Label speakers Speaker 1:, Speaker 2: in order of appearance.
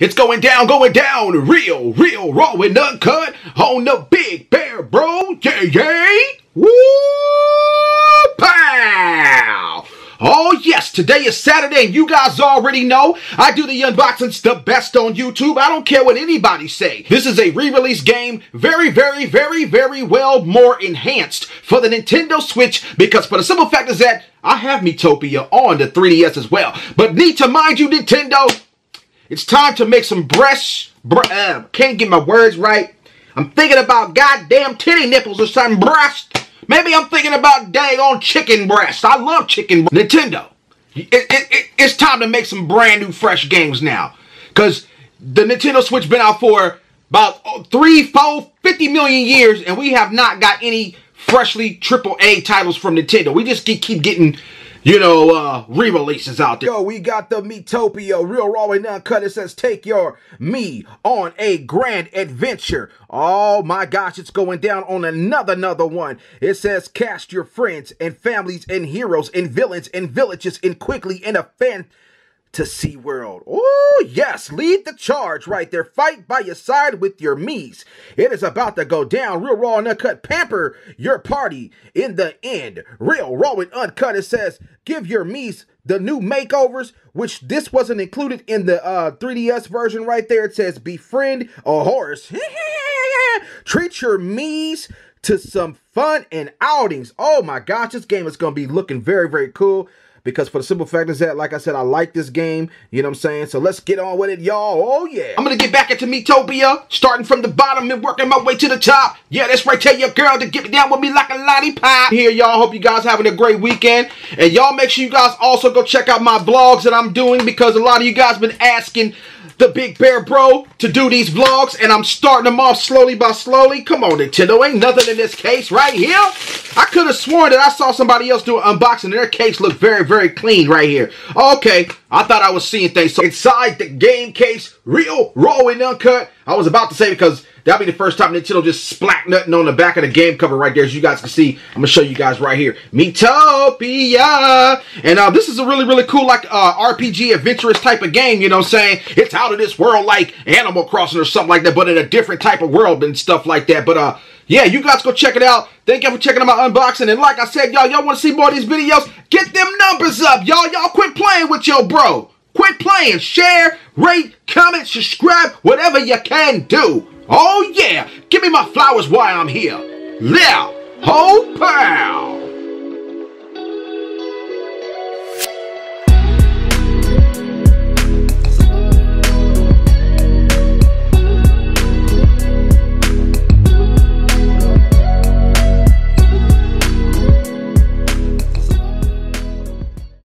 Speaker 1: It's going down, going down, real, real, raw and uncut on the Big Bear Bro. Yeah, yeah. Woo! Pow! Oh yes, today is Saturday and you guys already know I do the unboxings the best on YouTube. I don't care what anybody say. This is a re-release game, very, very, very, very well more enhanced for the Nintendo Switch because for the simple fact is that I have Miitopia on the 3DS as well. But need to mind you, Nintendo, it's time to make some breasts. uh, can't get my words right. I'm thinking about goddamn titty nipples or something. Breast. Maybe I'm thinking about dang on chicken breast. I love chicken. Nintendo. It, it, it, it's time to make some brand new fresh games now. Because the Nintendo Switch been out for about oh, three, four, 50 million years. And we have not got any freshly triple A titles from Nintendo. We just keep getting you know, uh, re-releases out there. Yo, we got the Miitopia, real raw and uncut. It says, take your Mii on a grand adventure. Oh my gosh, it's going down on another, another one. It says, cast your friends and families and heroes and villains and villages and quickly in a fan to SeaWorld. Oh, yes, lead the charge right there. Fight by your side with your Mii's. It is about to go down. Real raw and uncut. Pamper your party in the end. Real raw and uncut. It says, give your Mii's the new makeovers, which this wasn't included in the uh, 3DS version right there. It says, befriend a horse. Treat your Mii's to some fun and outings. Oh my gosh, this game is going to be looking very, very cool because for the simple fact is that, like I said, I like this game. You know what I'm saying? So let's get on with it, y'all. Oh, yeah. I'm going to get back into Miitopia, starting from the bottom and working my way to the top. Yeah, that's right. Tell your girl to get down with me like a lollipop. Here, y'all. Hope you guys having a great weekend. And y'all make sure you guys also go check out my blogs that I'm doing because a lot of you guys been asking the Big Bear Bro to do these vlogs, and I'm starting them off slowly by slowly. Come on, Nintendo. Ain't nothing in this case right here. I could have sworn that I saw somebody else do an unboxing, and their case looked very, very clean right here. Okay, I thought I was seeing things. So inside the game case, real, raw, and uncut. I was about to say because That'll be the first time Nintendo just splat nothing on the back of the game cover right there. As you guys can see, I'm going to show you guys right here. Miitopia! And uh, this is a really, really cool like uh, RPG adventurous type of game, you know what I'm saying? It's out of this world like Animal Crossing or something like that, but in a different type of world and stuff like that. But uh, yeah, you guys go check it out. Thank you for checking out my unboxing. And like I said, y'all, y'all want to see more of these videos? Get them numbers up, y'all. Y'all quit playing with your bro. Quit playing. Share, rate, comment, subscribe, whatever you can do. Oh yeah, give me my flowers while I'm here. There, oh pow.